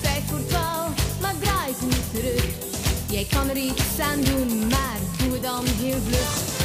perfect voetbal, maar draait niet terug. Jij kan er iets aan doen, maar doe het dan heel vlug.